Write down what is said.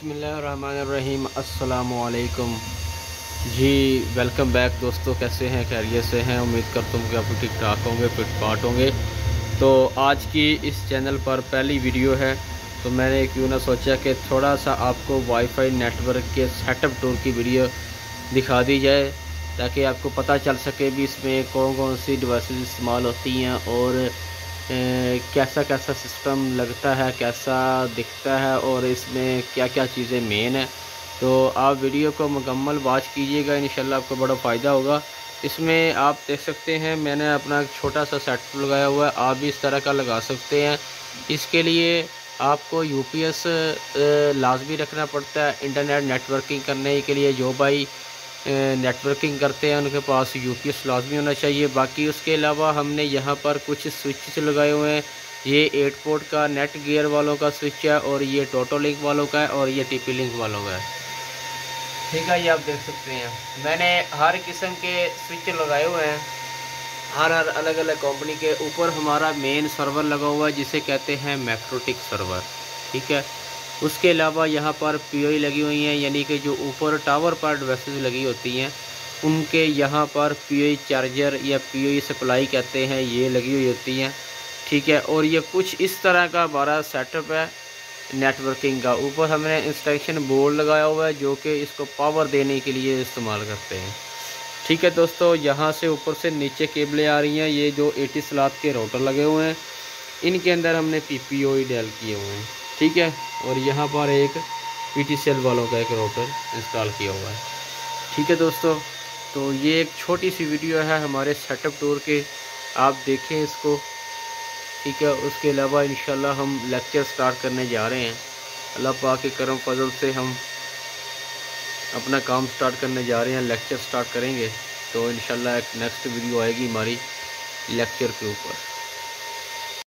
बसमीम असलकुम जी, welcome back दोस्तों। कैसे हैं? खैरियत से हैं। उम्मीद करता हूँ कि आप ठीक ठाक होंगे, फिट पाट होंगे। तो आज की इस चैनल पर पहली वीडियो है। तो मैंने क्यों ना सोचा कि थोड़ा सा आपको वाईफाई नेटवर्क के सेटअप टूर की वीडियो दिखा दी जाए, ताकि आपको पता चल सके भी इसमें कौन कौन सी डिवाइस इस्तेमाल होती हैं और कैसा कैसा सिस्टम लगता है, कैसा दिखता है और इसमें क्या क्या चीज़ें मेन है। तो आप वीडियो को मुकम्मल वॉच कीजिएगा इन आपको बड़ा फ़ायदा होगा। इसमें आप देख सकते हैं, मैंने अपना छोटा सा सेट लगाया हुआ है, आप भी इस तरह का लगा सकते हैं। इसके लिए आपको यूपीएस लाजमी रखना पड़ता है इंटरनेट नेटवर्किंग करने के लिए। जो भाई नेटवर्किंग करते हैं, उनके पास यू पी एस लाजमी होना चाहिए। बाकी उसके अलावा हमने यहाँ पर कुछ स्विच लगाए हुए हैं। ये एट पोर्ट का नेट गियर वालों का स्विच है और ये टोटो लिंक वालों का है और ये टी लिंक वालों का है। ठीक है, ये आप देख सकते हैं। मैंने हर किस्म के स्विच लगाए हुए हैं। हर हर अलग अलग कंपनी के ऊपर हमारा मेन सर्वर लगा हुआ है, जिसे कहते हैं मैक्रोटिक सर्वर ठीक है? उसके अलावा यहाँ पर पी लगी हुई हैं, यानी कि जो ऊपर टावर पर डिवाइसेस लगी होती हैं, उनके यहाँ पर पी चार्जर या पी सप्लाई कहते हैं, ये लगी हुई होती हैं। ठीक है, और ये कुछ इस तरह का हमारा सेटअप है नेटवर्किंग का। ऊपर हमने इंस्ट्रक्शन बोर्ड लगाया हुआ है, जो कि इसको पावर देने के लिए इस्तेमाल करते हैं। ठीक है दोस्तों, यहाँ से ऊपर से नीचे केबलें आ रही हैं, ये जो एटी सलाद के रोटर लगे हुए हैं, इनके अंदर हमने पी पी ओ डेल किए हुए हैं। ठीक है? और यहाँ पर एक पी वालों का एक रोटर इंस्टॉल किया हुआ है। ठीक है दोस्तों? तो ये एक छोटी सी वीडियो है हमारे सेटअप टूर के। आप देखें इसको। ठीक है? उसके अलावा इन हम लेक्चर स्टार्ट करने जा रहे हैं। अल्लाह पा के करम फजल से हम अपना काम स्टार्ट करने जा रहे हैं लेक्चर स्टार्ट करेंगे। तो इन एक नेक्स्ट वीडियो आएगी हमारी लेक्चर के ऊपर।